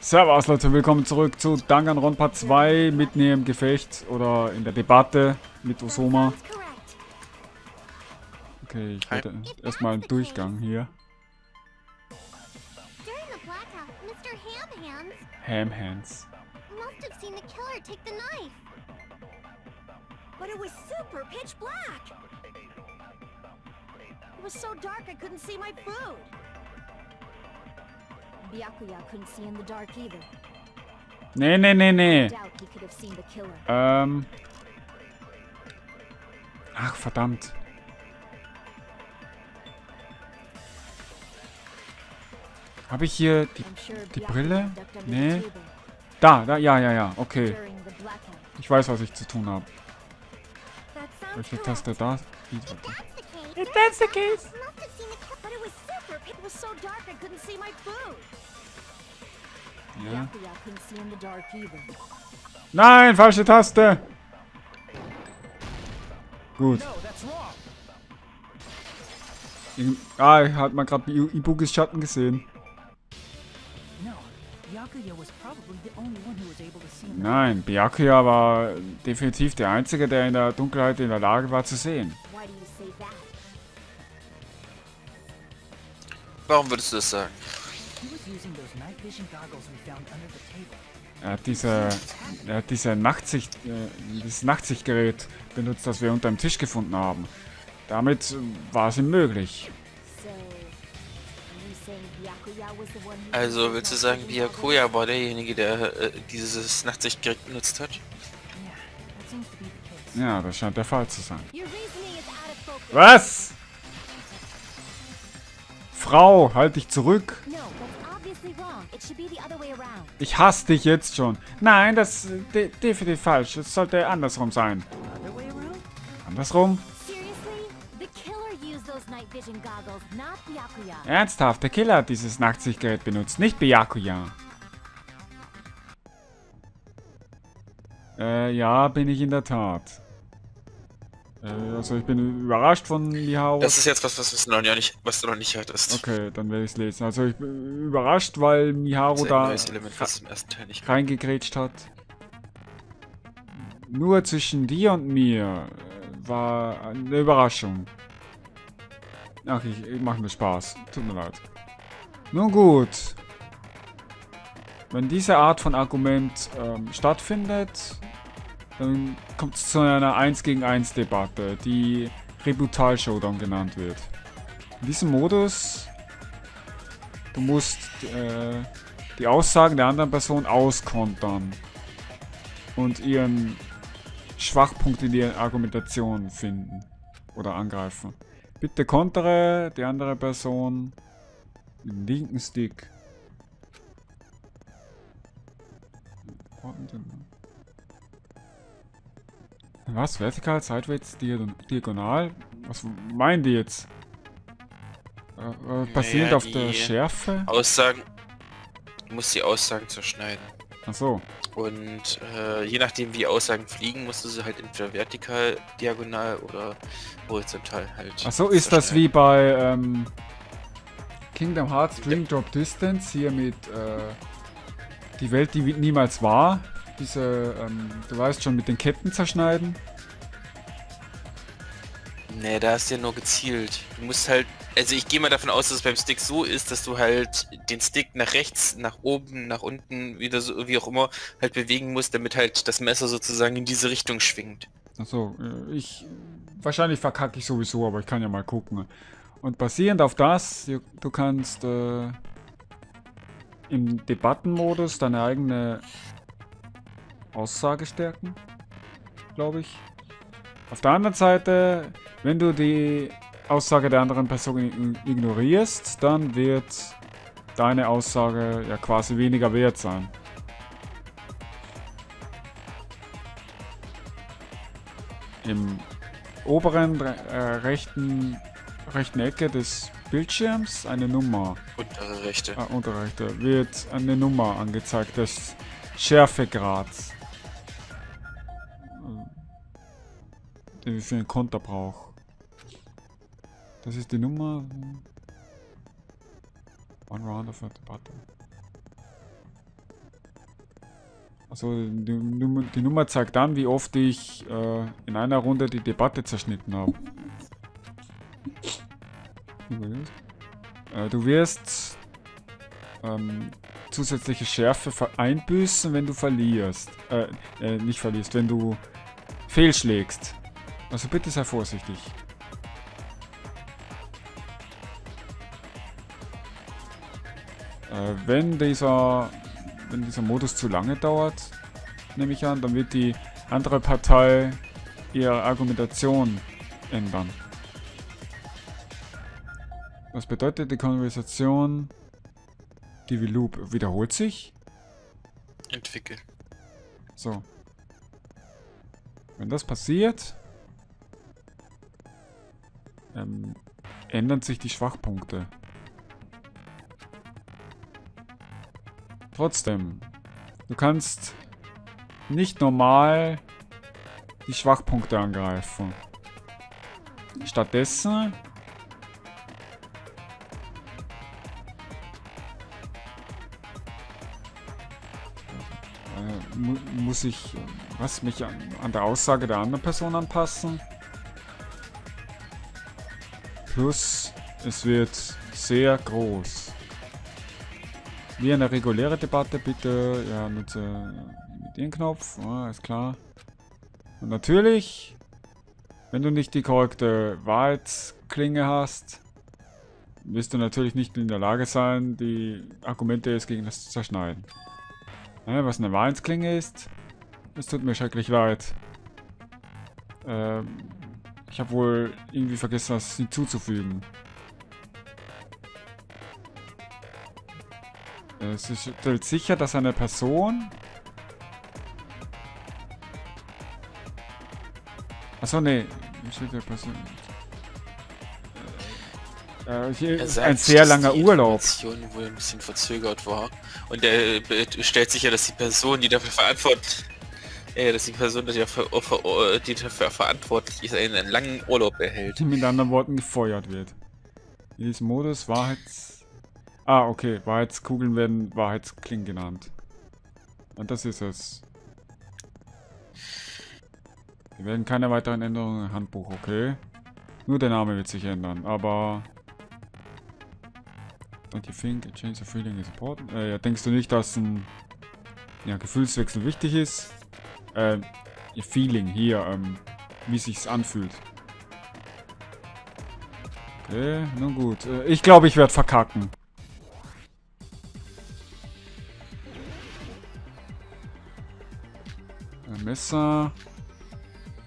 Servus Leute, willkommen zurück zu Danganronpa 2 mitten im Gefecht oder in der Debatte mit Osoma. Okay, ich werde erstmal einen Durchgang hier. Ham Hands. But it was super pitch black. It was so dark I couldn't see my food. Nee, nee, nee, nee. Ähm. Ach, verdammt. Habe ich hier die, die Brille? Nee. Da, da, ja, ja, ja, okay. Ich weiß, was ich zu tun habe. Welche. Taste da? Die, case, If that's the case. Dark I couldn't see my food. Either. Nein, falsche Taste. Gut. Ich- Ah, hat man gerade Ibugis Schatten gesehen. Nein, Byakuya war definitiv der Einzige, der in der Dunkelheit in der Lage war zu sehen. Warum würdest du das sagen? Er hat diese, er hat diese Nachtsicht, äh, dieses Nachtsichtgerät benutzt, das wir unter dem Tisch gefunden haben. Damit äh, war es ihm möglich. So, you saying Byakuya was the one who Also willst du sagen, Byakuya war derjenige, der äh, dieses Nachtsichtgerät benutzt hat? Ja, das scheint der Fall zu sein. Was? Frau, halt dich zurück. Ich hasse dich jetzt schon. Nein, das ist de definitiv falsch. Es sollte andersrum sein. Andersrum? Ernsthaft, der Killer hat dieses Nachtsichtgerät benutzt, nicht Byakuya. Äh, ja, bin ich in der Tat. Äh, also ich bin überrascht von Miharu. Das ist jetzt was, was, du noch nicht, was du noch nicht hattest. Okay, dann werde ich es lesen. Also ich bin überrascht, weil Miharu da Element, reingegrätscht hat. Nur zwischen dir und mir äh, war eine Überraschung. Ach, ich, ich mache mir Spaß. Tut mir leid. Nun gut. Wenn diese Art von Argument ähm, stattfindet, dann kommt es zu einer 1 gegen 1 Debatte, die Rebutal Showdown genannt wird. In diesem Modus, du musst äh, die Aussagen der anderen Person auskontern und ihren Schwachpunkt in ihrer Argumentation finden oder angreifen. Bitte kontere die andere Person mit dem linken Stick. Was? Vertikal, seitwärts, Diagon- diagonal? Was meinen die jetzt? Äh, äh, basierend Naja, auf der Schärfe? Aussagen. Du musst die Aussagen zerschneiden. Achso. Und äh, je nachdem wie Aussagen fliegen, musst du sie halt entweder vertikal, diagonal oder horizontal halt. Achso, ist das wie bei ähm, Kingdom Hearts Dream Drop Distance hier mit äh, die Welt, die niemals war? Diese, ähm, du weißt schon, mit den Ketten zerschneiden? Nee, da hast du ja nur gezielt. Du musst halt, also ich gehe mal davon aus, dass es beim Stick so ist, dass du halt den Stick nach rechts, nach oben, nach unten, wieder so, wie auch immer, halt bewegen musst, damit halt das Messer sozusagen in diese Richtung schwingt. Achso, äh, ich. Wahrscheinlich verkacke ich sowieso, aber ich kann ja mal gucken. Und basierend auf das, du, du kannst äh, im Debattenmodus deine eigene Aussage stärken, glaube ich. Auf der anderen Seite, wenn du die Aussage der anderen Person ig- ignorierst, dann wird deine Aussage ja quasi weniger wert sein. Im oberen äh, rechten, rechten Ecke des Bildschirms eine Nummer, Untere Rechte. äh, untere rechte, wird eine Nummer angezeigt des Schärfegrads. Den wir für einen Konter brauchen. Das ist die Nummer. One round of a Debatte. Also die, Num- die Nummer zeigt an, wie oft ich äh, in einer Runde die Debatte zerschnitten habe. Äh, du wirst ähm, zusätzliche Schärfe einbüßen, wenn du verlierst. Äh, äh, nicht verlierst, wenn du fehlschlägst. Also bitte sei vorsichtig. Äh, wenn dieser wenn dieser Modus zu lange dauert, nehme ich an, dann wird die andere Partei ihre Argumentation ändern. Was bedeutet die Konversation? Die Loop wiederholt sich? Entwickeln. So. Wenn das passiert, ähm, ändern sich die Schwachpunkte. Trotzdem, du kannst nicht normal die Schwachpunkte angreifen. Stattdessen äh, mu muss ich äh, was mich an, an der Aussage der anderen Person anpassen. Plus es wird sehr groß. Wie eine reguläre Debatte bitte. Ja, nutze mit den Knopf. Ah, ist klar. Und natürlich, wenn du nicht die korrekte Wahrheitsklinge hast, wirst du natürlich nicht in der Lage sein, die Argumente jetzt gegen das zu zerschneiden. Ja, was eine Wahrheitsklinge ist, es tut mir schrecklich leid. Ähm, ich habe wohl irgendwie vergessen, das hinzuzufügen. Es ist- stellt sicher, dass eine Person... Achso, nee. Steht der Person... Äh, hier Er ist ein sehr die Urlaub. Wohl ein bisschen verzögert war. Und er äh, stellt sicher, dass die Person, die dafür verantwortlich ja, dass die Person, die dafür, ver- die dafür verantwortlich ist, einen, langen Urlaub erhält. mit anderen Worten gefeuert wird. Diesem Modus Wahrheits... Ah, okay. Wahrheitskugeln werden Wahrheitsklingen genannt. Und das ist es. Wir werden keine weiteren Änderungen im Handbuch, okay? Nur der Name wird sich ändern, aber... Don't you think a change of feeling is important? Äh, ja, denkst du nicht, dass ein ja, Gefühlswechsel wichtig ist? Äh, ihr Feeling hier, ähm, wie sich's anfühlt. Okay, nun gut. Äh, ich glaube, ich werde verkacken. Äh, Messer.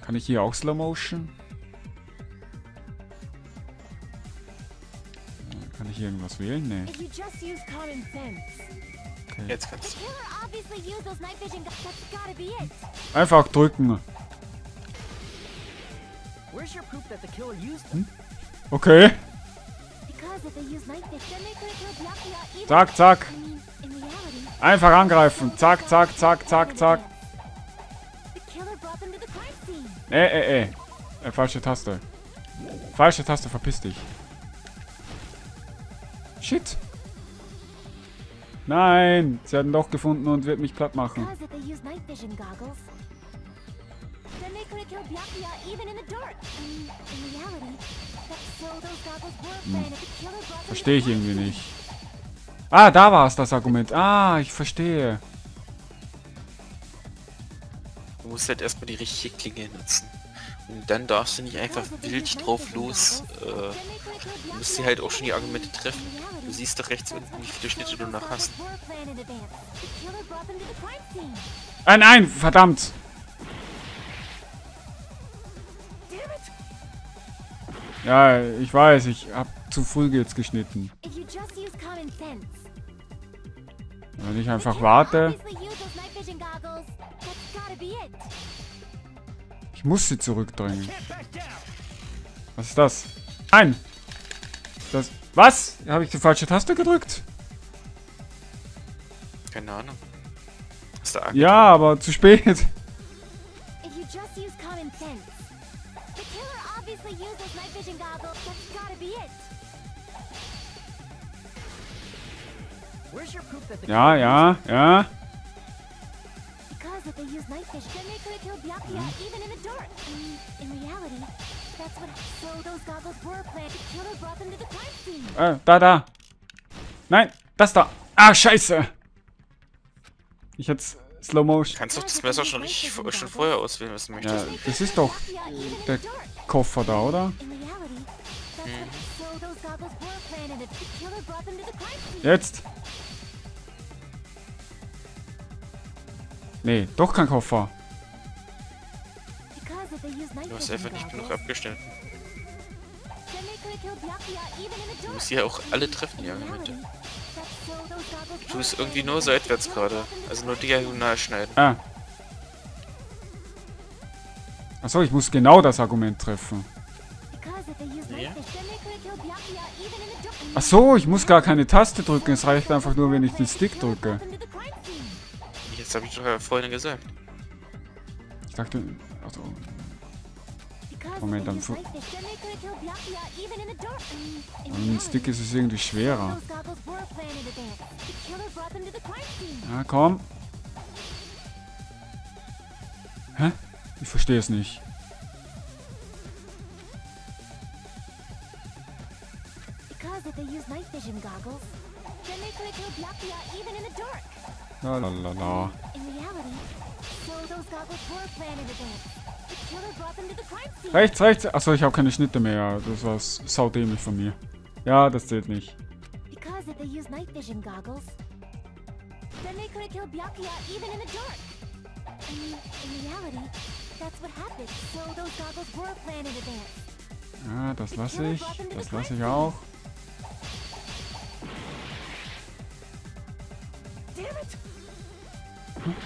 Kann ich hier auch Slow Motion? Äh, Kann ich hier irgendwas wählen? Nee. Jetzt kannst du. Einfach drücken. Them? Okay. Zack, zack. Einfach angreifen. Zack, zack, zack, zack, zack. Äh, äh, äh. Äh, falsche Taste. Falsche Taste, verpiss dich. Shit. Nein, sie hat ihn doch gefunden und wird mich platt machen. To Verstehe ich irgendwie nicht. Ah, da war es das Argument. Ah, ich verstehe. Du musst halt erstmal die richtige Klinge nutzen. Und dann darfst du nicht einfach wild drauf los. Äh, du musst dir halt auch schon die Argumente treffen. Du siehst doch rechts unten, wie viele Schnitte du noch hast. Ah, nein, verdammt. Ja, ich weiß, ich hab zu früh jetzt geschnitten. Wenn ich einfach warte. Ich muss sie zurückdrängen. Was ist das? Nein! Das. Was? Habe ich die falsche Taste gedrückt? Keine Ahnung. Hast du Angst? Ja, aber zu spät. Ja, killer ja, ja. that they use night vision. Then they could have killed Byakuya even in the dark. I mean, in reality, that's what. So those goggles were planned. The killer brought them to the crime scene. Äh, da, da. Nein, das da. Ah, scheiße. Ich hätte Slow Motion. Kannst doch das Messer schon richtig schon vorher auswählen, was du Ja, möchtest. das ist doch der. Koffer da, oder? In reality, Nee, doch kein Koffer. Du hast einfach nicht genug abgestellt. Du musst hier auch alle treffen, die Argumente. Du bist irgendwie nur seitwärts gerade. Also nur diagonal schneiden. Ah. Achso, ich muss genau das Argument treffen. Ja. Achso, ich muss gar keine Taste drücken. Es reicht einfach nur, wenn ich den Stick drücke. Jetzt habe ich doch ja vorhin gesagt. Ich dachte... Achso. Because Moment, use fu- reality, Stick ist es irgendwie schwerer. Ja, komm. Hä? Ich verstehe es nicht. Because if they use night vision goggles, then they could have killed Byakuya even in the dark. La la la la. Rechts, rechts. Achso, ich habe keine Schnitte mehr. Das war saudämlich von mir. Ja, das zählt nicht. Ja, das lasse ich. Das lasse ich auch.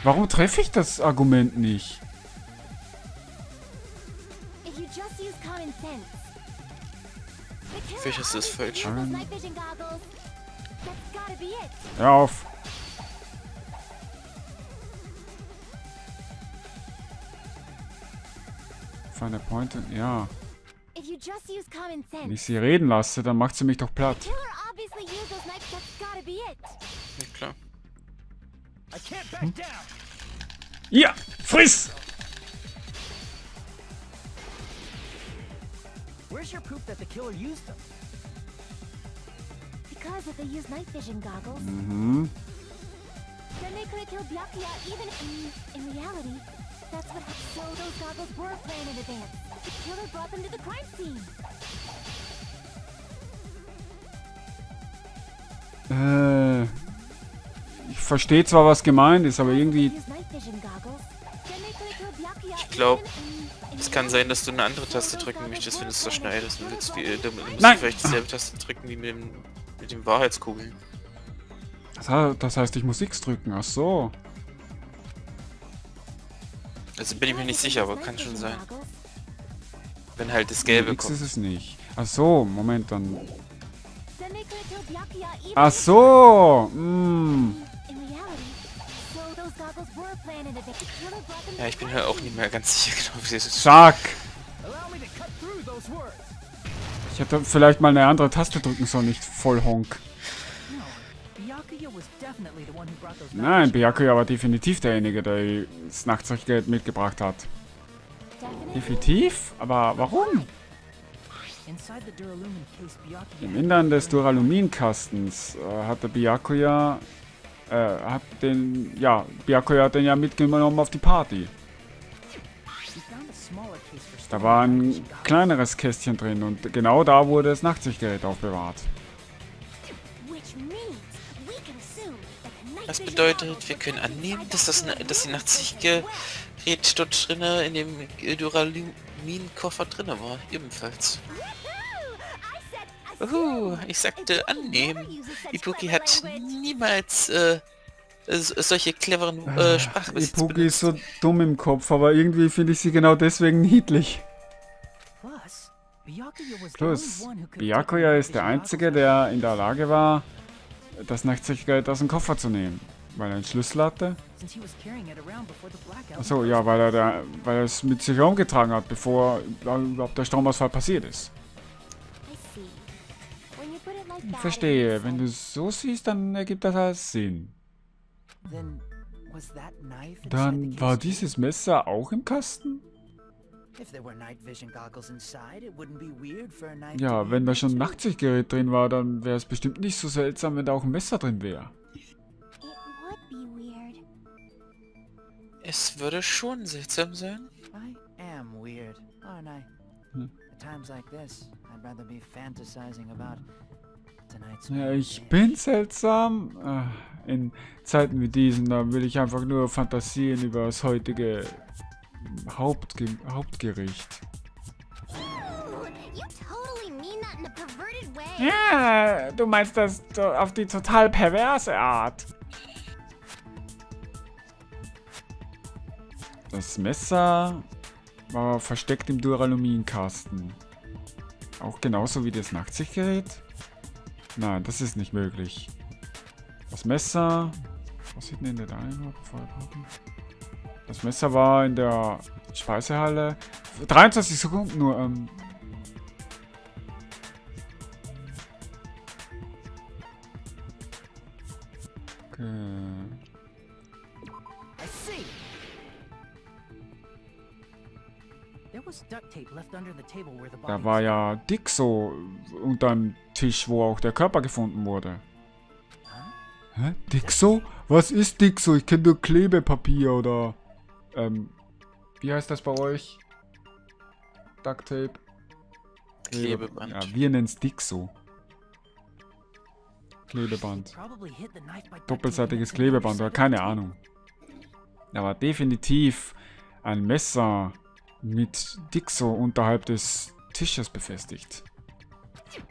Warum treffe ich das Argument nicht? If you just use common sense. The killer Vielleicht hast du es obviously falsch. it. Hör auf. Find a point. Ja. If you just use common Wenn ich sie reden lasse, dann macht sie mich doch platt. Ja, friss! Where's your proof that the killer used them? Because if they use night vision goggles, Mhm. then they could have killed Byakuya even I mean, in reality. That's what. So those goggles were planned in advance. The killer brought them to the crime scene. Ich verstehe zwar, was gemeint ist, aber irgendwie... Ich glaub, even in- in Es kann sein, dass du eine andere. Taste drücken möchtest, wenn du es zerschneidest. Du willst, wie, du musst Nein! vielleicht dieselbe Taste drücken wie mit dem, mit dem Wahrheitskugeln. Das he- Das heißt, ich muss X drücken. Ach so. Also bin ich mir nicht sicher, aber kann schon sein. Wenn halt das Gelbe X ist kommt. es nicht. Ach so, Moment, dann... Ach so! Mm. Ja, ich bin halt auch nicht mehr ganz sicher genau, wie das ist. Words. Ich hätte vielleicht mal eine andere Taste drücken sollen, nicht voll Honk. Nein, Byakuya war definitiv derjenige, der das Nachtzeugeld mitgebracht hat. Definitiv? Aber warum? Im Innern des Duralumin-Kastens äh, hatte Byakuya... Äh, hat den... Ja, Byakuya hat den ja mitgenommen auf die Party. Da war ein kleineres Kästchen drin und genau da wurde das Nachtsichtgerät aufbewahrt. Das bedeutet, wir können annehmen, dass das, dass die Nachtsichtgerät dort drinne in dem Duralumin-Koffer drinne war. Ebenfalls. Uhu, ich sagte annehmen. clever hat language. niemals äh, solche cleveren äh, Sprachwitze Ipugi ist benutzt. so dumm im Kopf, aber irgendwie finde ich sie genau deswegen niedlich. Plus, Byakuya was the Plus, only one who could Byakuya take ist der Einzige, der in der Lage war, das Nachtsichtgerät aus dem Koffer zu nehmen. Weil er einen Schlüssel hatte. Achso, ja, weil er, da, weil er es mit sich herumgetragen hat, bevor überhaupt der Stromausfall passiert ist. Verstehe. Wenn du so siehst, dann ergibt das alles Sinn. Inside the Dann war dieses Messer auch im Kasten? Ja, wenn da schon ein. Nachtsichtgerät drin war, dann wäre es bestimmt nicht so seltsam, wenn da auch ein Messer drin wäre. Es würde schon seltsam sein. Hm. Ja, ich bin seltsam. Ah, In Zeiten wie diesen, da will ich einfach nur fantasieren über das heutige Hauptge Hauptgericht. Ooh, you totally mean that in a perverted way. Ja, du meinst das auf die total perverse Art. Das Messer war versteckt im Duraluminkasten. Auch genauso wie das Nachtsichtgerät? Nein, das ist nicht möglich. Das Messer... Was denn in der Dynamo? Das Messer war in der Speisehalle. 23 Sekunden nur. Ähm, Da war ja Dixo unterm Tisch, wo auch der Körper gefunden wurde. Hä? Dixo? Was ist Dixo? Ich kenne nur Klebepapier oder... Ähm, wie heißt das bei euch? Duct Tape? Klebeband. Ja, wir nennen es Dixo. Klebeband. Doppelseitiges Klebeband oder keine. Ahnung. Da war definitiv ein Messer mit Dixo unterhalb des Tisches befestigt.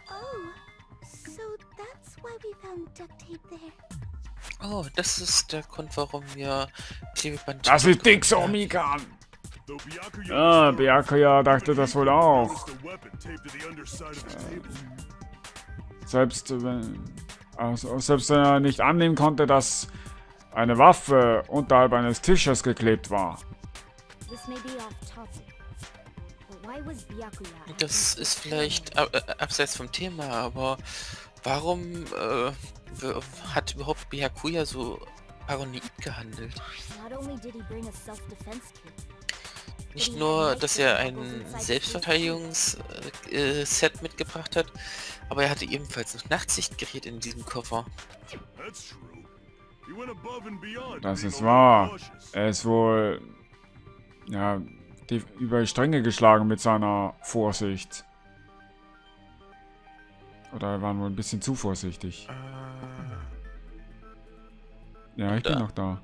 Oh, so that's why we found duct tape there. Oh, das ist der Grund, warum wir Klebeband... Das ist Dixo, Mikan! Ah, Byakuya dachte das wohl auch. Selbst wenn, also, selbst wenn er nicht annehmen konnte, dass eine Waffe unterhalb eines Tisches geklebt war. Das ist vielleicht ab, äh, abseits vom Thema, aber warum äh, hat überhaupt Byakuya so paranoid gehandelt? Not only did he bring a self-defense kit, Nicht nur, dass er ein Selbstverteidigungs-Set mitgebracht hat, aber er hatte ebenfalls noch Nachtsichtgerät in diesem Koffer. Das ist wahr. Er ist wohl, ja, die, über die Stränge geschlagen mit seiner Vorsicht. Oder er war wohl ein bisschen zu vorsichtig. Ja, ich bin Da. noch da.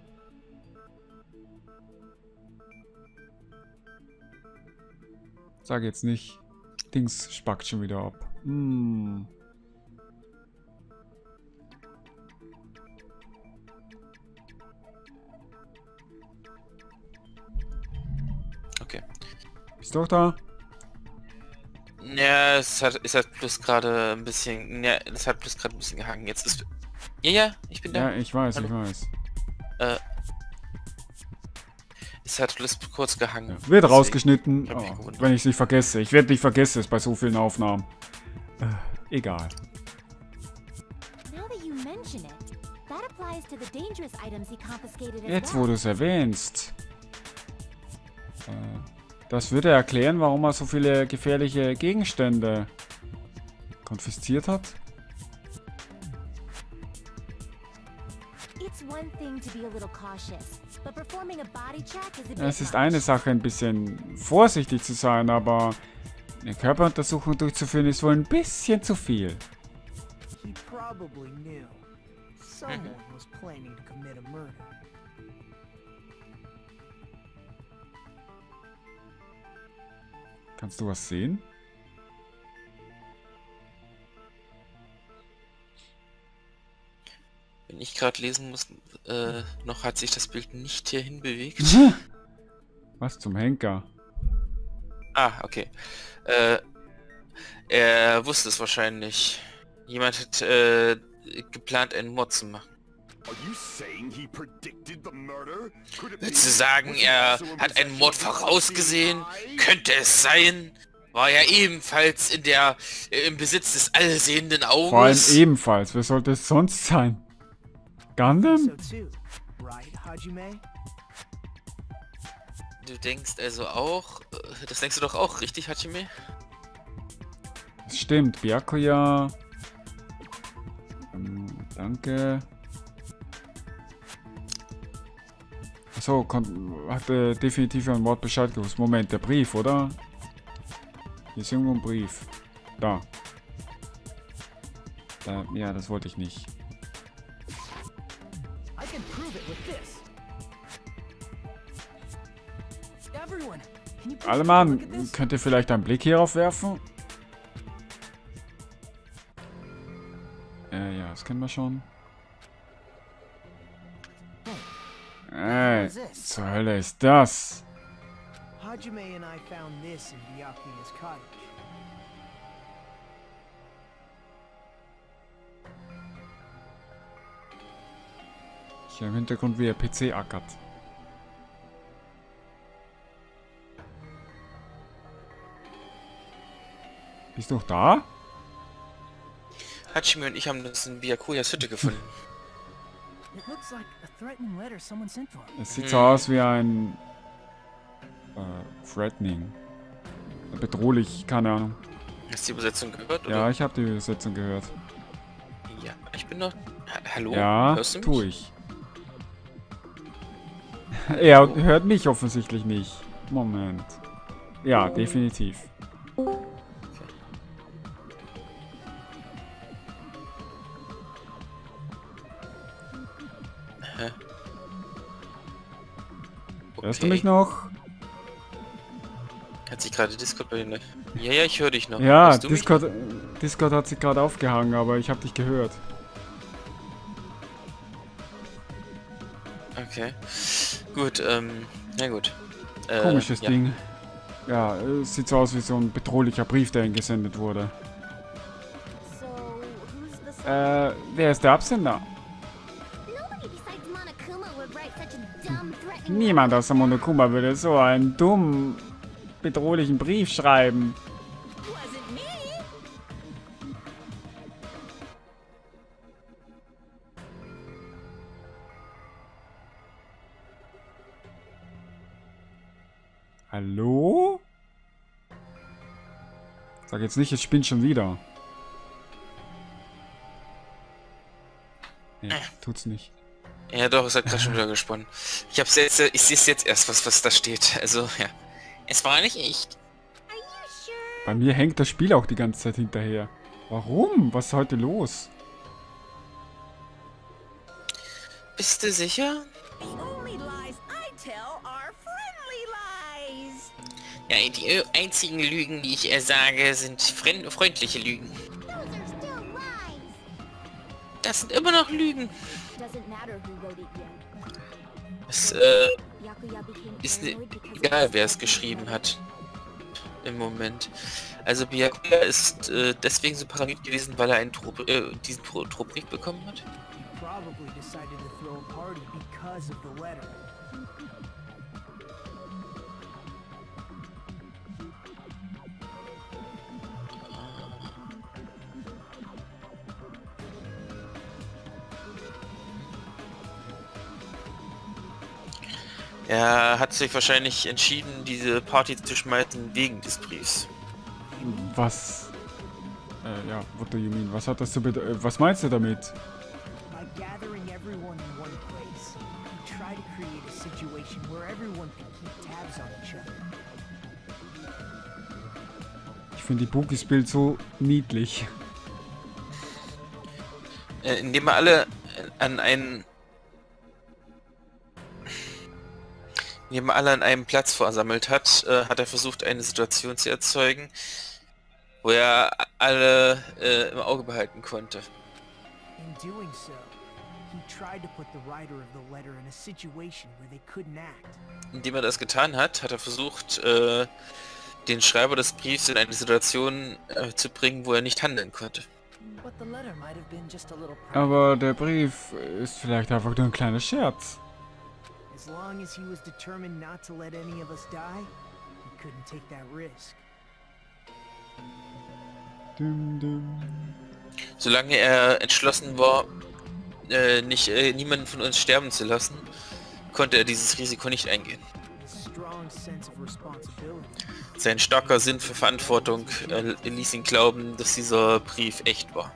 Sag jetzt nicht. Dings spackt schon wieder ab. Hm. Bist du auch da? Ja, es hat, es hat bloß gerade ein bisschen, ja, es hat bloß gerade ein bisschen gehangen. Jetzt ist, ja, ja, ich bin da. Ja, ich weiß, ich Hallo. weiß. Es hat bloß kurz gehangen. Ja. Wird rausgeschnitten, mich oh, wenn ich es nicht vergesse. Ich werde nicht vergessen es bei so vielen Aufnahmen. Äh, egal. Jetzt, wo du es erwähnst. Äh, das würde erklären, warum er so viele gefährliche Gegenstände konfisziert hat. Es ist eine Sache, ein bisschen vorsichtig zu sein, aber eine Körperuntersuchung durchzuführen ist wohl ein bisschen zu viel. He probably knew. Someone was planning to commit a murder. Kannst du was sehen? Wenn ich gerade lesen muss, äh, noch hat sich das Bild nicht hierhin bewegt. Was zum Henker? Ah, okay. Äh, er wusste es wahrscheinlich. Jemand hat äh, geplant, einen Mord zu machen. Willst du sagen, er hat einen Mord vorausgesehen? Könnte es sein? War er ebenfalls in der äh, im Besitz des allsehenden Vor allem Auges? ebenfalls. Wer sollte es sonst sein? Gundam? Hajime? Du denkst also auch, äh, das denkst du doch auch, richtig, Hachime? Das stimmt, Byakuya. Ähm, danke. Achso, hatte definitiv ein Wort Bescheid gewusst. Moment, der Brief, oder? Hier ist irgendwo ein Brief. Da. da. Ja, das wollte ich nicht. Alle Mann, könnt ihr vielleicht einen Blick hierauf werfen? Äh, ja, das kennen wir schon. Ey, zur Hölle ist das? Hajime and I found this in Byakuya's cottage. Hier im Hintergrund wie der PC ackert. Bist du noch da? Hachime und ich haben das in Byakuya's Hütte gefunden. Es sieht so aus wie ein... Äh, threatening. Bedrohlich, keine Ahnung. Hast du die Übersetzung gehört? Oder? Ja, ich habe die Übersetzung gehört. ja. Ich bin noch... Ha Hallo? Ja, Hörst du mich? tu ich. er hört mich offensichtlich nicht. Moment. Ja, definitiv. Hörst du Okay. mich noch? Hat sich gerade Discord bei dir... Ja, ja, ich höre dich noch. Ja, du mich? Discord, Discord hat sich gerade aufgehangen, aber ich habe dich gehört. Okay. Gut, ähm... Na gut. Äh, Komisches ja. Ding. Ja, es sieht so aus wie so ein bedrohlicher Brief, der ihm gesendet wurde. So, Äh, wer ist der Absender? Niemand außer Monokuma würde so einen dummen, bedrohlichen Brief schreiben. Hallo? Sag jetzt nicht, es spinnt schon wieder. Nee, tut's nicht. Ja doch, es hat gerade schon wieder gesponnen. Ich hab's jetzt, ich sehe es jetzt erst, was, was da steht. Also, ja. Es war nicht echt. Bei mir hängt das Spiel auch die ganze Zeit hinterher. Warum? Was ist heute los? Bist du sicher? Ja, die einzigen Lügen, die ich äh, sage, sind freundliche Lügen. Das sind immer noch Lügen. Es, äh, ist ne, of egal, wer es geschrieben hat. Im Moment. Also Byakuya ist äh, deswegen so paranoid gewesen, weil er einen Trop äh, diesen Tro Trobrief bekommen hat. Er hat sich wahrscheinlich entschieden, diese Party zu schmeißen wegen des Briefs. Was? Äh, ja, what do you mean? Was hat das zu bedeuten? Was meinst du damit? By gathering everyone in one place, he tried to create a situation where everyone could keep tabs on each other. Ich finde die Bookies Bild so niedlich. Äh, indem er alle an einen indem er alle an einem Platz versammelt hat, äh, hat er versucht, eine Situation zu erzeugen, wo er alle äh, im Auge behalten konnte. In doing so, he tried to put the writer of the letter in a situation where they couldn't act. Indem er das getan hat, hat er versucht, äh, den Schreiber des Briefs in eine Situation äh, zu bringen, wo er nicht handeln konnte. Aber der Brief ist vielleicht einfach nur ein kleiner Scherz. As long as he was determined not to let any of us die, he couldn't take that risk. Dum, dum. Solange er entschlossen war, äh, nicht äh, niemanden von uns sterben zu lassen, konnte er dieses Risiko nicht eingehen. Sein starker Sinn für Verantwortung äh, ließ ihn glauben, dass dieser Brief echt war.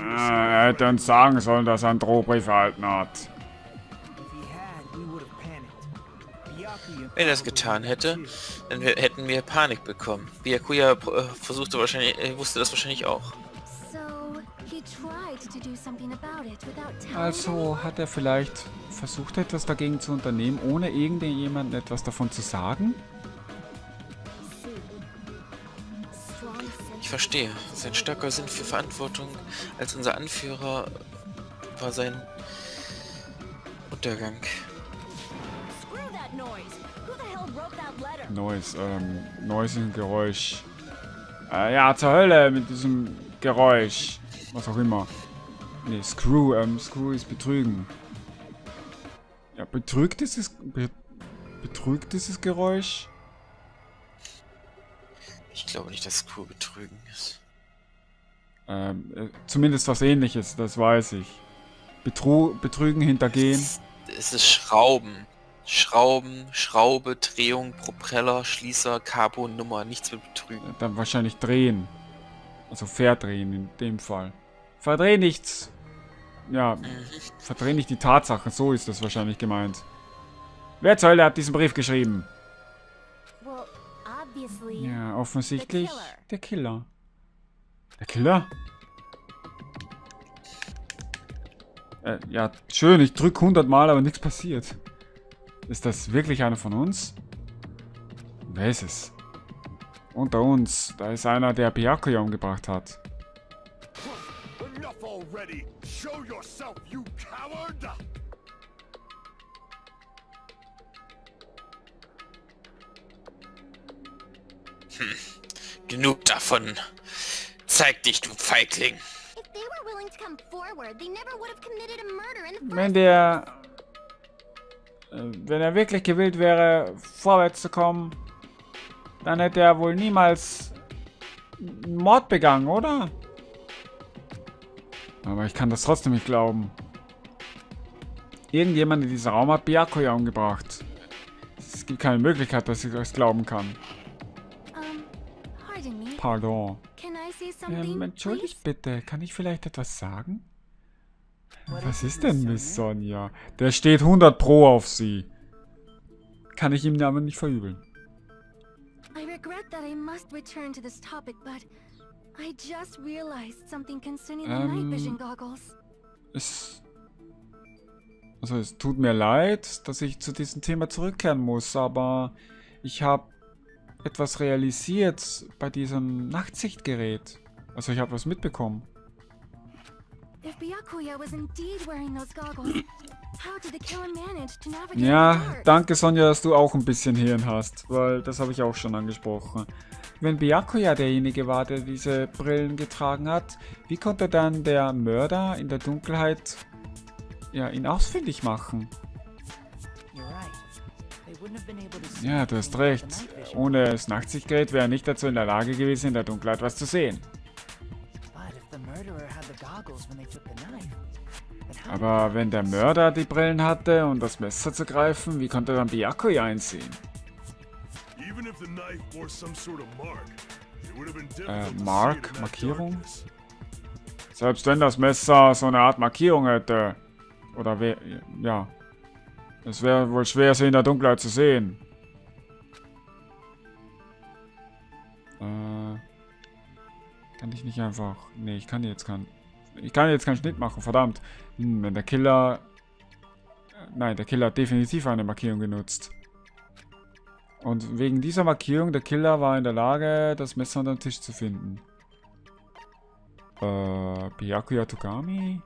Äh, er hätte uns sagen sollen, dass er einen Drohbrief erhalten hat. Wenn er es getan hätte, dann hätten wir Panik bekommen. Byakuya äh, versuchte wahrscheinlich, äh, wusste das wahrscheinlich auch. Also hat er vielleicht versucht, etwas dagegen zu unternehmen, ohne irgendjemandem etwas davon zu sagen? Ich verstehe. Sein starker Sinn für Verantwortung als unser Anführer war sein Untergang. That letter? Neues, ähm, neues Geräusch. Äh, ja, zur Hölle mit diesem Geräusch. Was auch immer. Nee, Screw, ähm, Screw ist betrügen. Ja, betrügt dieses, be, betrügt dieses Geräusch? Ich glaube nicht, dass Crew betrügen ist. Ähm, äh, zumindest was ähnliches, das weiß ich. Betru betrügen, hintergehen. Es, es ist Schrauben. Schrauben, Schraube, Drehung, Propeller, Schließer, Cabo, Nummer. Nichts mit Betrügen. Dann wahrscheinlich drehen. Also verdrehen in dem Fall. Verdreh nichts. Ja, verdreh nicht die Tatsachen. So ist das wahrscheinlich gemeint. Wer zur Hölle hat diesen Brief geschrieben? Ja, offensichtlich der Killer. Der Killer? Äh, ja, schön. Ich drück 100 Mal, aber nichts passiert. Ist das wirklich einer von uns? Wer ist es? Unter uns. Da ist einer, der Byakuya umgebracht hat. Enough already. Show yourself, you coward. Genug davon. Zeig dich, du Feigling. Wenn der... äh, Wenn er wirklich gewillt wäre, vorwärts zu kommen, dann hätte er wohl niemals einen Mord begangen, oder? Aber ich kann das trotzdem nicht glauben. Irgendjemand in diesem Raum hat Byakuya umgebracht. Es gibt keine Möglichkeit, dass ich das glauben kann. Um, pardon Ähm, entschuldigt bitte, kann ich vielleicht etwas sagen? Was is ist denn Miss? Sonja? Der steht 100 Pro auf sie. Kann ich ihm aber nicht verübeln. I regret that I must return to this topic, but I just realized something concerning the Ähm, night vision goggles. Es. Also, es tut mir leid, dass ich zu diesem Thema zurückkehren muss, aber ich habe etwas realisiert bei diesem Nachtsichtgerät. Also, ich habe was mitbekommen. Ja, danke Sonja, dass du auch ein bisschen Hirn hast, weil das habe ich auch schon angesprochen. Wenn Byakuya derjenige war, der diese Brillen getragen hat, wie konnte dann der Mörder in der Dunkelheit ja, ihn ausfindig machen? Ja, du hast recht. Ohne das Nachtsichtgerät wäre er nicht dazu in der Lage gewesen, in der Dunkelheit was zu sehen. But if the murderer had the goggles when they took the knife, then how Aber wenn der Mörder die Brillen hatte, um das Messer zu greifen, wie konnte dann Byakuya einsehen? Even if the knife bore some sort of mark, it would have been difficult Äh, Mark? Markierung? Selbst wenn das Messer so eine Art Markierung hätte. Oder wer. Ja. Es wäre wohl schwer, sie in der Dunkelheit zu sehen. Äh. Kann ich nicht einfach. Nee, ich kann jetzt keinen. Ich kann jetzt keinen Schnitt machen, verdammt. Hm, wenn der Killer. Nein, der Killer hat definitiv eine Markierung genutzt. Und wegen dieser Markierung, der Killer war in der Lage, das Messer unter dem Tisch zu finden. Äh, Byakuya Togami?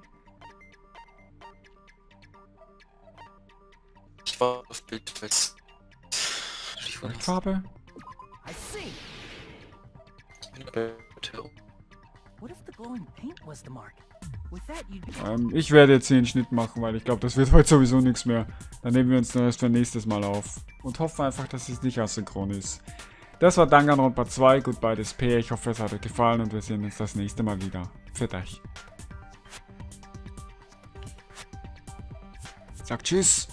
Ich war auf Bild, weil es... Ich war ähm, ich werde jetzt hier einen Schnitt machen, weil ich glaube, das wird heute sowieso nichts mehr. Dann nehmen wir uns das für nächstes Mal auf. Und hoffen einfach, dass es nicht asynchron ist. Das war Danganronpa 2, Goodbye des Despair. Ich hoffe, es hat euch gefallen und wir sehen uns das nächste Mal wieder. Für euch. Sag Tschüss.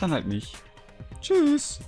Dann halt nicht. Tschüss.